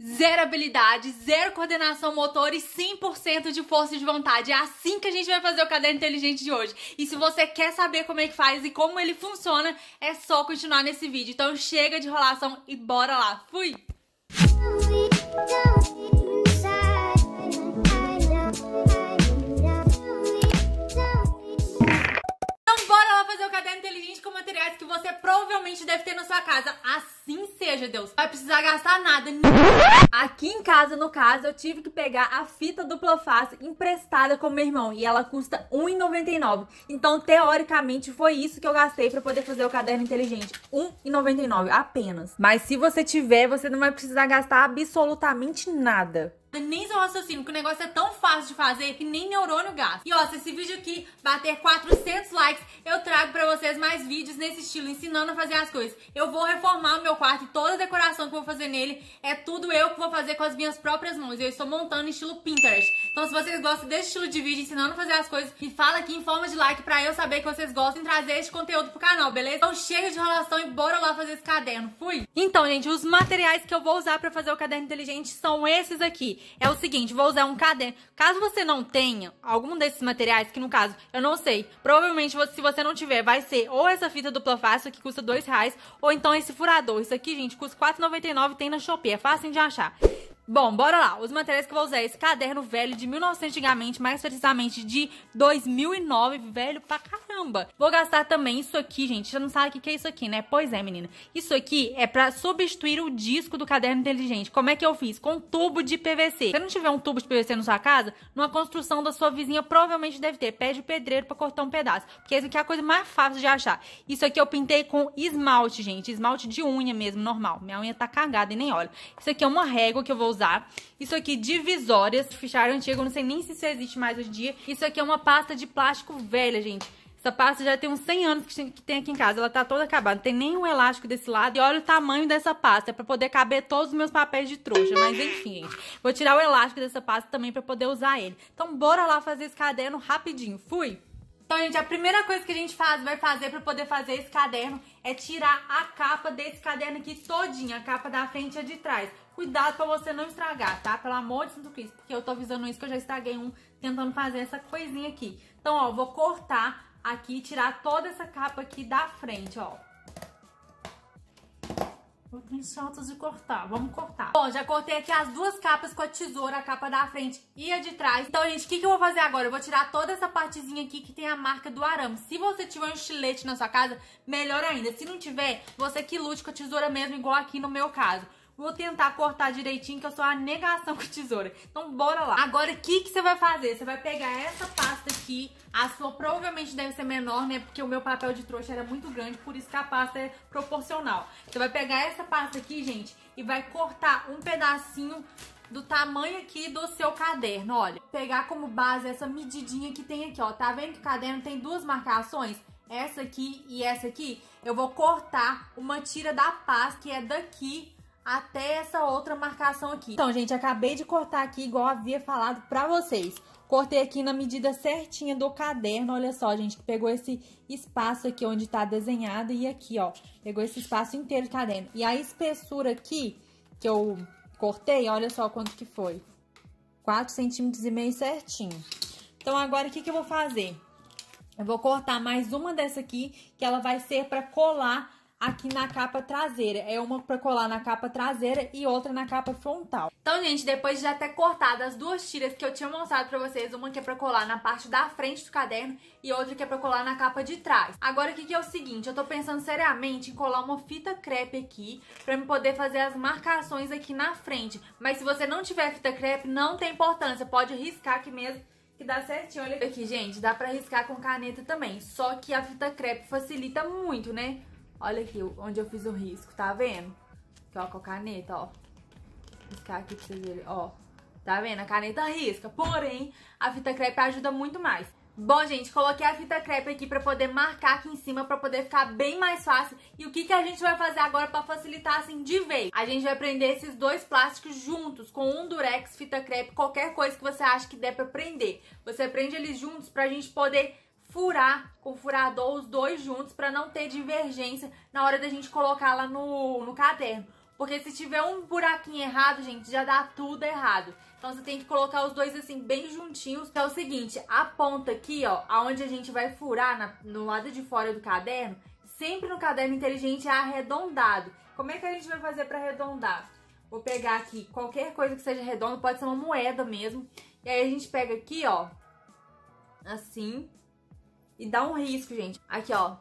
zero habilidade, zero coordenação motor e 100% de força de vontade. É assim que a gente vai fazer o caderno inteligente de hoje. E se você quer saber como é que faz e como ele funciona, é só continuar nesse vídeo. Então chega de enrolação e bora lá. Fui! Caderno inteligente com materiais que você provavelmente deve ter na sua casa. Assim seja, Deus. Vai precisar gastar nada. Aqui em casa, no caso, eu tive que pegar a fita dupla face emprestada com meu irmão e ela custa R$1,99. Então, teoricamente, foi isso que eu gastei pra poder fazer o caderno inteligente. R$1,99 apenas. Mas se você tiver, você não vai precisar gastar absolutamente nada nem seu raciocínio, que o negócio é tão fácil de fazer que nem neurônio gasta. E ó, se esse vídeo aqui bater 400 likes, eu trago pra vocês mais vídeos nesse estilo, ensinando a fazer as coisas. Eu vou reformar o meu quarto e toda a decoração que eu vou fazer nele é tudo eu que vou fazer com as minhas próprias mãos. Eu estou montando estilo Pinterest. Então se vocês gostam desse estilo de vídeo, ensinando a fazer as coisas, me fala aqui em forma de like pra eu saber que vocês gostam de trazer esse conteúdo pro canal, beleza? Então chega de enrolação e bora lá fazer esse caderno. Fui! Então, gente, os materiais que eu vou usar pra fazer o caderno inteligente são esses aqui é o seguinte, vou usar um caderno. Caso você não tenha algum desses materiais, que no caso, eu não sei, provavelmente se você não tiver, vai ser ou essa fita dupla face, que custa dois reais, ou então esse furador. Isso aqui, gente, custa R$4,99 tem na Shopee, é fácil de achar. Bom, bora lá. Os materiais que eu vou usar é esse caderno velho de 1900 antigamente, mais precisamente de 2009, velho pra caramba. Vou gastar também isso aqui, gente. Você não sabe o que é isso aqui, né? Pois é, menina. Isso aqui é pra substituir o disco do caderno inteligente. Como é que eu fiz? Com tubo de PVC. Se você não tiver um tubo de PVC na sua casa, numa construção da sua vizinha provavelmente deve ter. Pede o pedreiro pra cortar um pedaço. Porque esse aqui é a coisa mais fácil de achar. Isso aqui eu pintei com esmalte, gente. Esmalte de unha mesmo, normal. Minha unha tá cagada e nem olha. Isso aqui é uma régua que eu vou usar usar. Isso aqui, divisórias, fichário antigo, não sei nem se isso existe mais hoje em dia. Isso aqui é uma pasta de plástico velha, gente. Essa pasta já tem uns 100 anos que tem aqui em casa. Ela tá toda acabada. Não tem nem um elástico desse lado. E olha o tamanho dessa pasta. É pra poder caber todos os meus papéis de trouxa. Mas enfim, gente. Vou tirar o elástico dessa pasta também pra poder usar ele. Então bora lá fazer esse caderno rapidinho. Fui! Então, gente, a primeira coisa que a gente faz, vai fazer para poder fazer esse caderno é tirar a capa desse caderno aqui todinha, a capa da frente e a de trás. Cuidado para você não estragar, tá? Pelo amor de Santo Cristo, porque eu tô avisando isso que eu já estraguei um tentando fazer essa coisinha aqui. Então, ó, vou cortar aqui, tirar toda essa capa aqui da frente, ó. Vou chatos de cortar, vamos cortar. Bom, já cortei aqui as duas capas com a tesoura, a capa da frente e a de trás. Então, gente, o que, que eu vou fazer agora? Eu vou tirar toda essa partezinha aqui que tem a marca do arame. Se você tiver um estilete na sua casa, melhor ainda. Se não tiver, você que lute com a tesoura mesmo, igual aqui no meu caso. Vou tentar cortar direitinho, que eu sou a negação com tesoura. Então, bora lá. Agora, o que, que você vai fazer? Você vai pegar essa pasta aqui. A sua provavelmente deve ser menor, né? Porque o meu papel de trouxa era muito grande, por isso que a pasta é proporcional. Você vai pegar essa pasta aqui, gente, e vai cortar um pedacinho do tamanho aqui do seu caderno, olha. Pegar como base essa medidinha que tem aqui, ó. Tá vendo que o caderno tem duas marcações? Essa aqui e essa aqui. Eu vou cortar uma tira da pasta, que é daqui até essa outra marcação aqui. Então, gente, acabei de cortar aqui igual havia falado pra vocês. Cortei aqui na medida certinha do caderno, olha só, gente, que pegou esse espaço aqui onde tá desenhado e aqui, ó, pegou esse espaço inteiro do caderno. E a espessura aqui, que eu cortei, olha só quanto que foi. 4 centímetros e meio certinho. Então, agora, o que que eu vou fazer? Eu vou cortar mais uma dessa aqui, que ela vai ser pra colar aqui na capa traseira. É uma para colar na capa traseira e outra na capa frontal. Então, gente, depois de já ter cortado as duas tiras que eu tinha mostrado pra vocês, uma que é pra colar na parte da frente do caderno e outra que é pra colar na capa de trás. Agora, o que, que é o seguinte, eu tô pensando seriamente em colar uma fita crepe aqui pra me poder fazer as marcações aqui na frente. Mas se você não tiver fita crepe, não tem importância, pode riscar aqui mesmo que dá certinho. Olha aqui, gente, dá pra riscar com caneta também. Só que a fita crepe facilita muito, né? Olha aqui onde eu fiz o risco, tá vendo? Aqui, ó, com a caneta, ó. Riscar aqui pra vocês verem, ó. Tá vendo? A caneta risca, porém, a fita crepe ajuda muito mais. Bom, gente, coloquei a fita crepe aqui pra poder marcar aqui em cima, pra poder ficar bem mais fácil. E o que, que a gente vai fazer agora pra facilitar assim de vez? A gente vai prender esses dois plásticos juntos, com um durex, fita crepe, qualquer coisa que você acha que der pra prender. Você prende eles juntos pra gente poder furar com o furador os dois juntos para não ter divergência na hora da gente colocar lá no, no caderno. Porque se tiver um buraquinho errado, gente, já dá tudo errado. Então você tem que colocar os dois assim bem juntinhos. Que é o seguinte, a ponta aqui, ó, aonde a gente vai furar na, no lado de fora do caderno, sempre no caderno inteligente é arredondado. Como é que a gente vai fazer para arredondar? Vou pegar aqui qualquer coisa que seja redonda, pode ser uma moeda mesmo. E aí a gente pega aqui, ó, assim, e dá um risco, gente. Aqui, ó,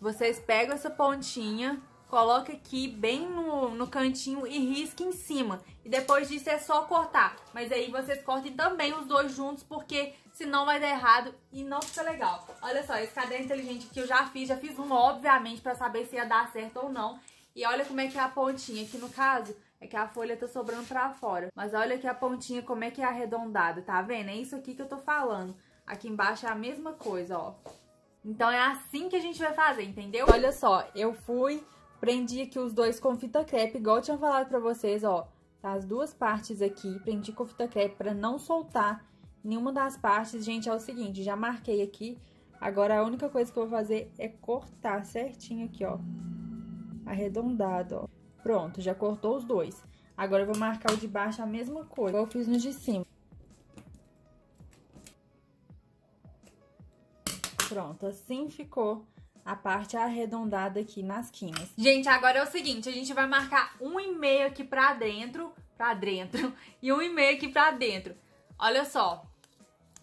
vocês pegam essa pontinha, coloca aqui bem no, no cantinho e risca em cima. E depois disso é só cortar. Mas aí vocês cortem também os dois juntos, porque senão vai dar errado e não fica legal. Olha só, esse caderno inteligente que eu já fiz, já fiz um, obviamente, pra saber se ia dar certo ou não. E olha como é que é a pontinha. Aqui no caso, é que a folha tá sobrando pra fora. Mas olha aqui a pontinha, como é que é arredondada, tá vendo? É isso aqui que eu tô falando. Aqui embaixo é a mesma coisa, ó. Então é assim que a gente vai fazer, entendeu? Olha só, eu fui Prendi aqui os dois com fita crepe, igual eu tinha falado pra vocês, ó. Tá as duas partes aqui, prendi com fita crepe pra não soltar nenhuma das partes. Gente, é o seguinte, já marquei aqui. Agora, a única coisa que eu vou fazer é cortar certinho aqui, ó. Arredondado, ó. Pronto, já cortou os dois. Agora, eu vou marcar o de baixo a mesma coisa, eu fiz no de cima. Pronto, assim ficou a parte arredondada aqui nas quinas. Gente, agora é o seguinte, a gente vai marcar um e meio aqui pra dentro, pra dentro, e um e meio aqui pra dentro. Olha só,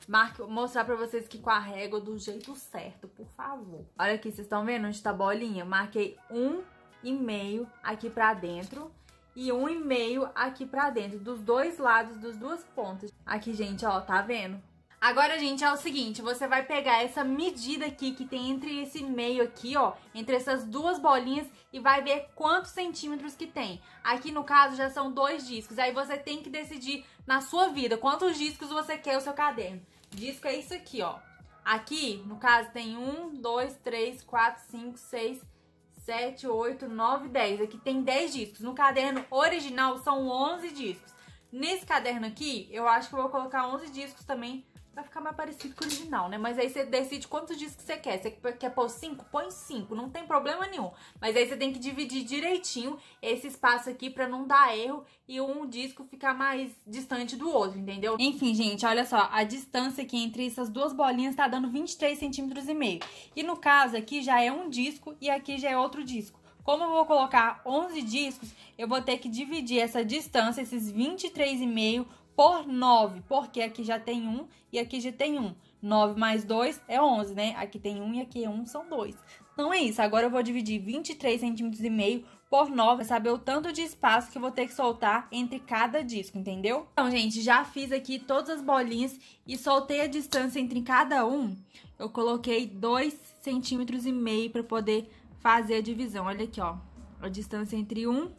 Marque, mostrar pra vocês que com a régua do jeito certo, por favor. Olha aqui, vocês estão vendo onde tá a bolinha? Marquei um e meio aqui pra dentro e um e meio aqui pra dentro, dos dois lados, dos duas pontas. Aqui, gente, ó, tá vendo? Agora, gente, é o seguinte, você vai pegar essa medida aqui que tem entre esse meio aqui, ó, entre essas duas bolinhas e vai ver quantos centímetros que tem. Aqui, no caso, já são dois discos, aí você tem que decidir na sua vida quantos discos você quer o seu caderno. Disco é isso aqui, ó. Aqui, no caso, tem um, dois, três, quatro, cinco, seis, sete, oito, nove, dez. Aqui tem dez discos. No caderno original são onze discos. Nesse caderno aqui, eu acho que eu vou colocar 11 discos também Vai ficar mais parecido com o original, né? Mas aí você decide quantos discos você quer. Você quer pôr cinco? Põe cinco, não tem problema nenhum. Mas aí você tem que dividir direitinho esse espaço aqui pra não dar erro e um disco ficar mais distante do outro, entendeu? Enfim, gente, olha só. A distância aqui entre essas duas bolinhas tá dando 23 centímetros e meio. E no caso aqui já é um disco e aqui já é outro disco. Como eu vou colocar 11 discos, eu vou ter que dividir essa distância, esses 23,5 por 9, porque aqui já tem 1 e aqui já tem 1. 9 mais 2 é 11, né? Aqui tem 1 e aqui é 1, são 2. Então é isso, agora eu vou dividir 23 centímetros e meio por 9, para saber o tanto de espaço que eu vou ter que soltar entre cada disco, entendeu? Então, gente, já fiz aqui todas as bolinhas e soltei a distância entre cada um. Eu coloquei 2 centímetros e meio para poder fazer a divisão. Olha aqui, ó, a distância entre um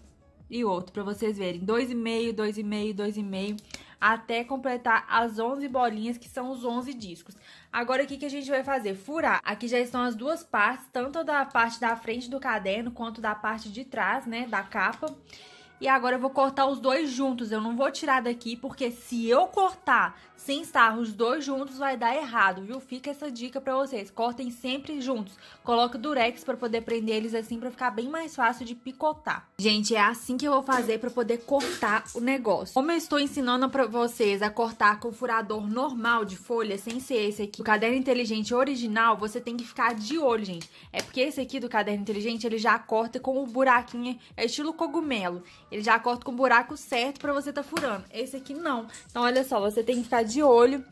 e outro, para vocês verem. 2,5, 2,5, 2,5 até completar as 11 bolinhas, que são os 11 discos. Agora, o que, que a gente vai fazer? Furar. Aqui já estão as duas partes, tanto da parte da frente do caderno, quanto da parte de trás, né, da capa. E agora eu vou cortar os dois juntos, eu não vou tirar daqui, porque se eu cortar sem estar os dois juntos, vai dar errado, viu? Fica essa dica pra vocês, cortem sempre juntos. Coloca durex pra poder prender eles assim, pra ficar bem mais fácil de picotar. Gente, é assim que eu vou fazer pra poder cortar o negócio. Como eu estou ensinando pra vocês a cortar com furador normal de folha, sem ser esse aqui, o caderno inteligente original, você tem que ficar de olho, gente. É porque esse aqui do caderno inteligente, ele já corta com o buraquinho, é estilo cogumelo. Ele já corta com o buraco certo pra você tá furando. Esse aqui não. Então, olha só, você tem que ficar de olho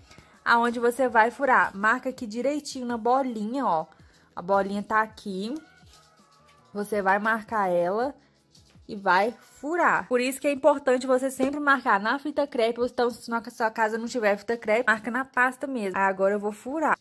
aonde você vai furar. Marca aqui direitinho na bolinha, ó. A bolinha tá aqui. Você vai marcar ela e vai furar. Por isso que é importante você sempre marcar na fita crepe. Então, se na sua casa não tiver fita crepe, marca na pasta mesmo. Agora eu vou furar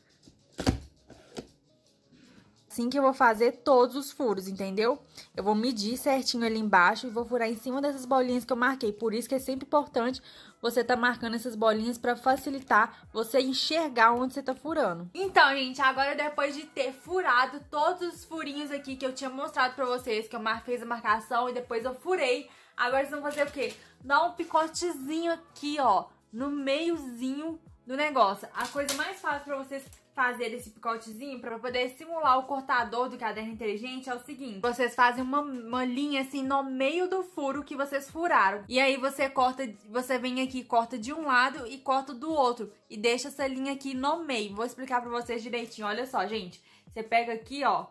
assim que eu vou fazer todos os furos, entendeu? Eu vou medir certinho ali embaixo e vou furar em cima dessas bolinhas que eu marquei. Por isso que é sempre importante você tá marcando essas bolinhas pra facilitar você enxergar onde você tá furando. Então, gente, agora depois de ter furado todos os furinhos aqui que eu tinha mostrado pra vocês, que eu fiz a marcação e depois eu furei, agora vocês vão fazer o quê? Dar um picotezinho aqui, ó, no meiozinho do negócio. A coisa mais fácil pra vocês fazer esse picotezinho para poder simular o cortador do caderno inteligente é o seguinte: vocês fazem uma, uma linha assim no meio do furo que vocês furaram. E aí você corta, você vem aqui, corta de um lado e corta do outro. E deixa essa linha aqui no meio. Vou explicar para vocês direitinho. Olha só, gente. Você pega aqui, ó.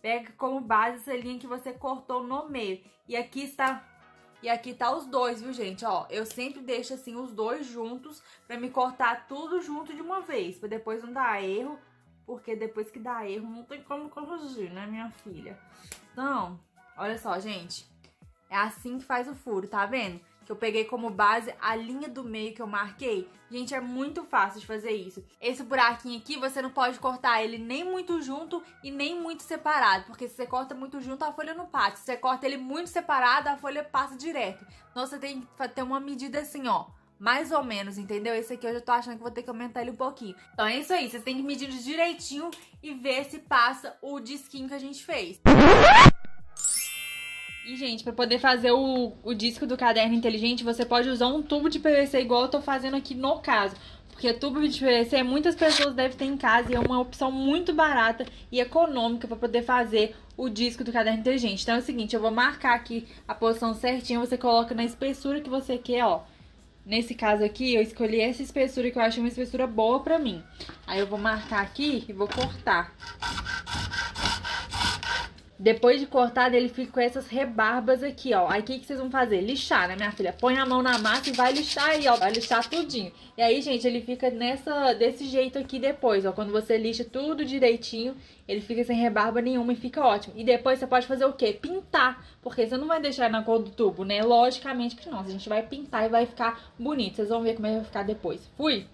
Pega como base essa linha que você cortou no meio. E aqui está e aqui tá os dois, viu, gente? Ó, eu sempre deixo assim os dois juntos pra me cortar tudo junto de uma vez, pra depois não dar erro, porque depois que dá erro não tem como corrigir, né, minha filha? Então, olha só, gente. É assim que faz o furo, tá vendo? Que eu peguei como base a linha do meio que eu marquei. Gente, é muito fácil de fazer isso. Esse buraquinho aqui, você não pode cortar ele nem muito junto e nem muito separado, porque se você corta muito junto, a folha não passa. Se você corta ele muito separado, a folha passa direto. Então você tem que ter uma medida assim, ó, mais ou menos, entendeu? Esse aqui eu já tô achando que vou ter que aumentar ele um pouquinho. Então é isso aí, vocês têm que medir direitinho e ver se passa o disquinho que a gente fez. E, gente, para poder fazer o, o disco do caderno inteligente, você pode usar um tubo de PVC igual eu tô fazendo aqui no caso. Porque tubo de PVC muitas pessoas devem ter em casa e é uma opção muito barata e econômica para poder fazer o disco do caderno inteligente. Então é o seguinte, eu vou marcar aqui a posição certinha, você coloca na espessura que você quer, ó. Nesse caso aqui, eu escolhi essa espessura que eu acho uma espessura boa pra mim. Aí eu vou marcar aqui e vou cortar. Depois de cortado, ele fica com essas rebarbas aqui, ó. Aí, o que, que vocês vão fazer? Lixar, né, minha filha? Põe a mão na massa e vai lixar aí, ó. Vai lixar tudinho. E aí, gente, ele fica nessa, desse jeito aqui depois, ó. Quando você lixa tudo direitinho, ele fica sem rebarba nenhuma e fica ótimo. E depois você pode fazer o quê? Pintar. Porque você não vai deixar na cor do tubo, né? Logicamente que não. A gente vai pintar e vai ficar bonito. Vocês vão ver como é que vai ficar depois. Fui!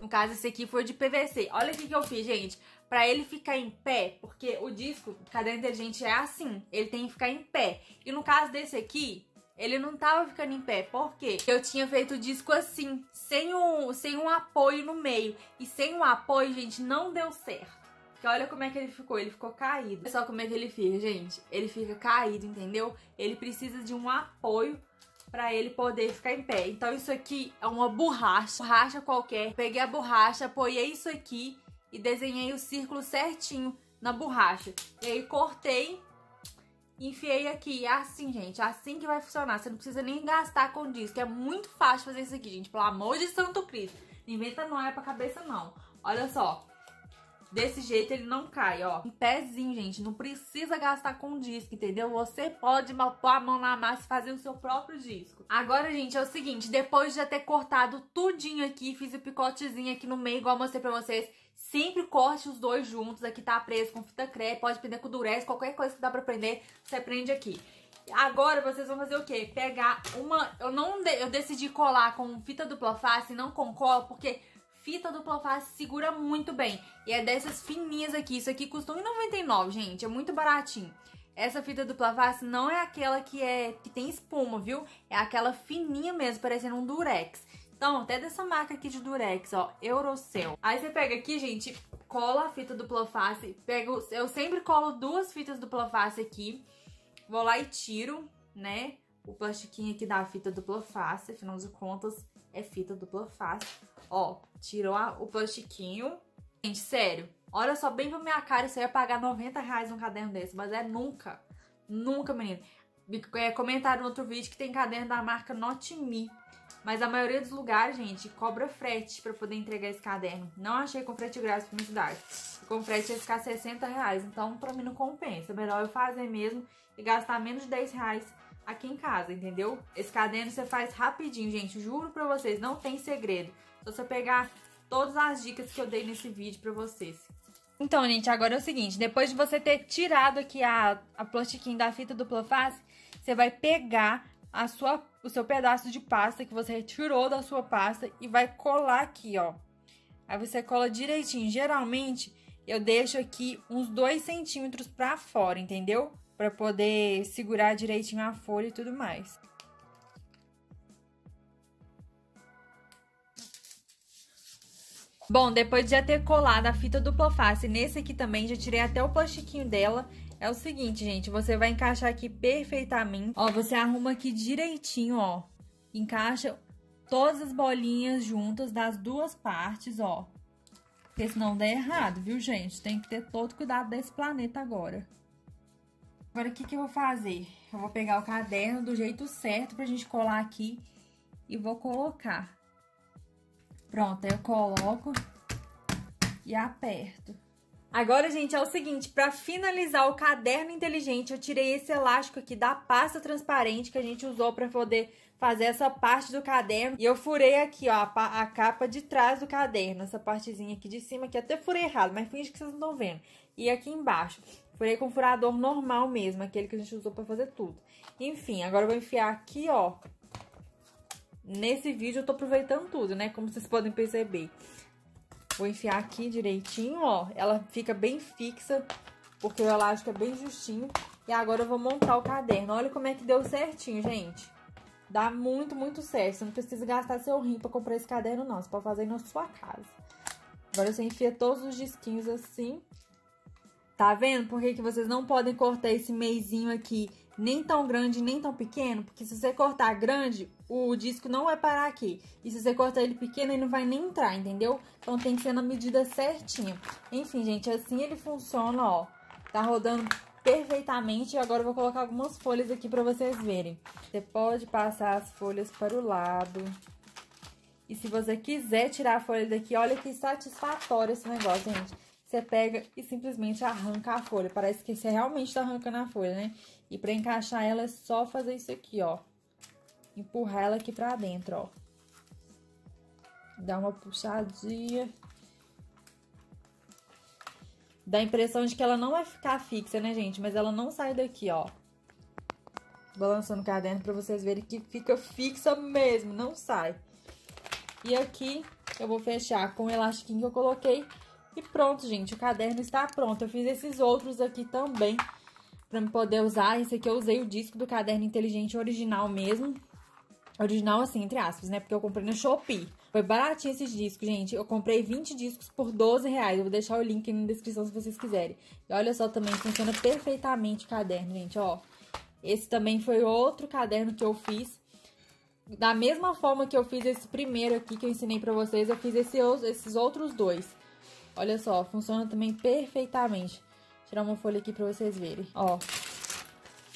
No caso, esse aqui foi de PVC. Olha o que, que eu fiz, gente para ele ficar em pé, porque o disco caderno inteligente é assim, ele tem que ficar em pé. E no caso desse aqui, ele não tava ficando em pé, por quê? Eu tinha feito o disco assim, sem um, sem um apoio no meio. E sem um apoio, gente, não deu certo. Porque olha como é que ele ficou, ele ficou caído. Olha só como é que ele fica, gente. Ele fica caído, entendeu? Ele precisa de um apoio para ele poder ficar em pé. Então isso aqui é uma borracha, borracha qualquer. Peguei a borracha, apoiei isso aqui e desenhei o círculo certinho na borracha. E aí cortei, enfiei aqui. Assim, gente, assim que vai funcionar. Você não precisa nem gastar com disco. É muito fácil fazer isso aqui, gente. Pelo amor de Santo Cristo. Inventa não é pra cabeça, não. Olha só. Desse jeito ele não cai, ó. Em pezinho, gente. Não precisa gastar com disco, entendeu? Você pode pôr a mão na massa e fazer o seu próprio disco. Agora, gente, é o seguinte. Depois de já ter cortado tudinho aqui, fiz o picotezinho aqui no meio, igual eu mostrei pra vocês. Sempre corte os dois juntos. Aqui tá preso com fita crepe, pode prender com durez, qualquer coisa que dá pra prender, você prende aqui. Agora vocês vão fazer o quê? Pegar uma... Eu não eu decidi colar com fita dupla face, não com cola, porque fita dupla face segura muito bem. E é dessas fininhas aqui. Isso aqui custa R$1,99, gente. É muito baratinho. Essa fita dupla face não é aquela que é que tem espuma, viu? É aquela fininha mesmo, parecendo um durex. Então, até dessa marca aqui de durex, ó, Eurocell. Aí você pega aqui, gente, cola a fita dupla face. Pego, eu sempre colo duas fitas dupla face aqui. Vou lá e tiro, né? O plastiquinho aqui da fita dupla face, afinal de contas, é fita dupla face. Ó, tirou a, o plastiquinho. Gente, sério, olha só bem pra minha cara, isso aí ia pagar 90 reais um caderno desse, mas é nunca, nunca, menino. É, comentaram no outro vídeo que tem caderno da marca Not Me. Mas a maioria dos lugares, gente, cobra frete pra poder entregar esse caderno. Não achei com frete grátis pra minha cidade. Com frete ia ficar 60 reais. Então, pra mim não compensa. É melhor eu fazer mesmo e gastar menos de 10 reais aqui em casa, entendeu? Esse caderno você faz rapidinho, gente. Juro pra vocês, não tem segredo. Só você pegar todas as dicas que eu dei nesse vídeo pra vocês. Então, gente, agora é o seguinte. Depois de você ter tirado aqui a, a plastiquinha da fita dupla face, você vai pegar a sua, o seu pedaço de pasta que você retirou da sua pasta e vai colar aqui, ó. Aí você cola direitinho. Geralmente, eu deixo aqui uns 2 centímetros pra fora, entendeu? Para poder segurar direitinho a folha e tudo mais. Bom, depois de já ter colado a fita dupla face nesse aqui também, já tirei até o plastiquinho dela. É o seguinte, gente, você vai encaixar aqui perfeitamente. Ó, você arruma aqui direitinho, ó. Encaixa todas as bolinhas juntas das duas partes, ó. Porque senão dá errado, viu, gente? Tem que ter todo cuidado desse planeta agora. Agora, o que, que eu vou fazer? Eu vou pegar o caderno do jeito certo pra gente colar aqui e vou colocar. Pronto, eu coloco e aperto. Agora, gente, é o seguinte, para finalizar o caderno inteligente, eu tirei esse elástico aqui da pasta transparente que a gente usou para poder fazer essa parte do caderno. E eu furei aqui, ó, a, a, capa de trás do caderno, essa partezinha aqui de cima, que até furei errado, mas finge que vocês não estão vendo. E aqui embaixo, furei com furador normal mesmo, aquele que a gente usou para fazer tudo. Enfim, agora eu vou enfiar aqui, ó. Nesse vídeo eu tô aproveitando tudo, né, como vocês podem perceber. Vou enfiar aqui direitinho, ó. Ela fica bem fixa, porque o elástico é bem justinho. E agora eu vou montar o caderno. Olha como é que deu certinho, gente. Dá muito, muito certo. Você não precisa gastar seu rim pra comprar esse caderno, não. Você pode fazer na sua casa. Agora você enfia todos os disquinhos assim. Tá vendo por que, que vocês não podem cortar esse meizinho aqui nem tão grande nem tão pequeno? Porque se você cortar grande, o disco não vai parar aqui. E se você cortar ele pequeno, ele não vai nem entrar, entendeu? Então tem que ser na medida certinha. Enfim, gente, assim ele funciona, ó. Tá rodando perfeitamente. E agora eu vou colocar algumas folhas aqui pra vocês verem. Você pode passar as folhas para o lado. E se você quiser tirar a folha daqui, olha que satisfatório esse negócio, gente. Você pega e simplesmente arranca a folha. Parece que você realmente tá arrancando a folha, né? E pra encaixar ela é só fazer isso aqui, ó. Empurrar ela aqui pra dentro, ó. Dá uma puxadinha. Dá a impressão de que ela não vai ficar fixa, né, gente? Mas ela não sai daqui, ó. Balançando o caderno pra vocês verem que fica fixa mesmo, não sai. E aqui eu vou fechar com o elastiquinho que eu coloquei e pronto, gente, o caderno está pronto. Eu fiz esses outros aqui também para poder usar. Esse aqui eu usei o disco do caderno inteligente original mesmo. Original assim, entre aspas, né? Porque eu comprei na Shopee. Foi baratinho esses discos, gente. Eu comprei 20 discos por 12 reais. Eu vou deixar o link na descrição se vocês quiserem. E olha só também, funciona perfeitamente o caderno, gente, ó. Esse também foi outro caderno que eu fiz. Da mesma forma que eu fiz esse primeiro aqui que eu ensinei pra vocês, eu fiz esse, esses outros dois. Olha só, funciona também perfeitamente. Vou tirar uma folha aqui pra vocês verem, ó.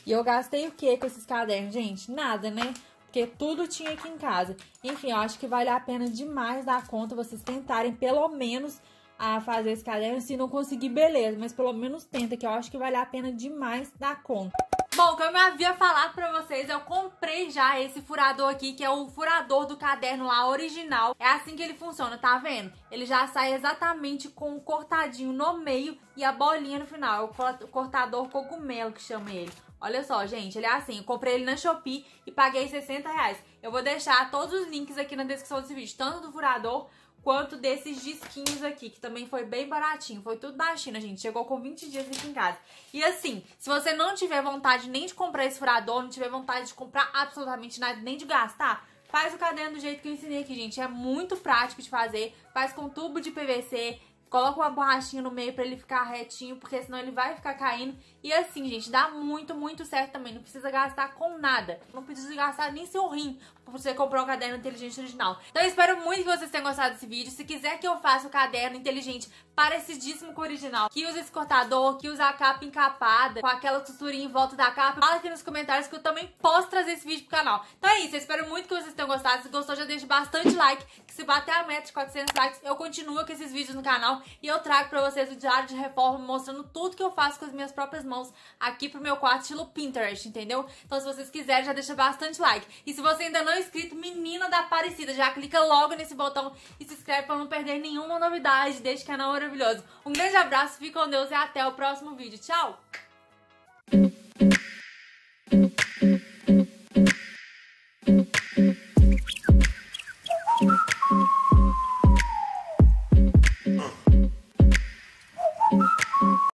E eu gastei o que com esses cadernos, gente? Nada, né? Porque tudo tinha aqui em casa. Enfim, eu acho que vale a pena demais dar conta vocês tentarem pelo menos a fazer esse caderno. Se não conseguir, beleza. Mas pelo menos tenta, que eu acho que vale a pena demais dar conta. Bom, como eu havia falado pra vocês, eu comprei já esse furador aqui, que é o furador do caderno lá original. É assim que ele funciona, tá vendo? Ele já sai exatamente com o cortadinho no meio e a bolinha no final. É o cortador cogumelo que chama ele. Olha só, gente, ele é assim, eu comprei ele na Shopee e paguei 60 reais. Eu vou deixar todos os links aqui na descrição desse vídeo, tanto do furador quanto desses disquinhos aqui, que também foi bem baratinho. Foi tudo da China, gente. Chegou com 20 dias aqui em casa. E assim, se você não tiver vontade nem de comprar esse furador, não tiver vontade de comprar absolutamente nada, nem de gastar, faz o caderno do jeito que eu ensinei aqui, gente. É muito prático de fazer. Faz com tubo de PVC, Coloca uma borrachinha no meio pra ele ficar retinho, porque senão ele vai ficar caindo. E assim, gente, dá muito, muito certo também. Não precisa gastar com nada. Não precisa gastar nem seu rim pra você comprar um caderno inteligente original. Então eu espero muito que vocês tenham gostado desse vídeo. Se quiser que eu faça o caderno inteligente parecidíssimo com o original, que usa esse cortador, que usa a capa encapada, com aquela costurinha em volta da capa, fala aqui nos comentários que eu também posso trazer esse vídeo pro canal. Então é isso, eu espero muito que vocês tenham gostado. Se gostou, já deixa bastante like, se bater a meta de 400 likes, eu continuo com esses vídeos no canal e eu trago pra vocês o diário de reforma, mostrando tudo que eu faço com as minhas próprias mãos aqui pro meu quarto, estilo Pinterest, entendeu? Então se vocês quiserem, já deixa bastante like. E se você ainda não é inscrito, menina da Aparecida, já clica logo nesse botão e se inscreve pra não perder nenhuma novidade deste canal maravilhoso. Um grande abraço, fique com Deus e até o próximo vídeo. Tchau!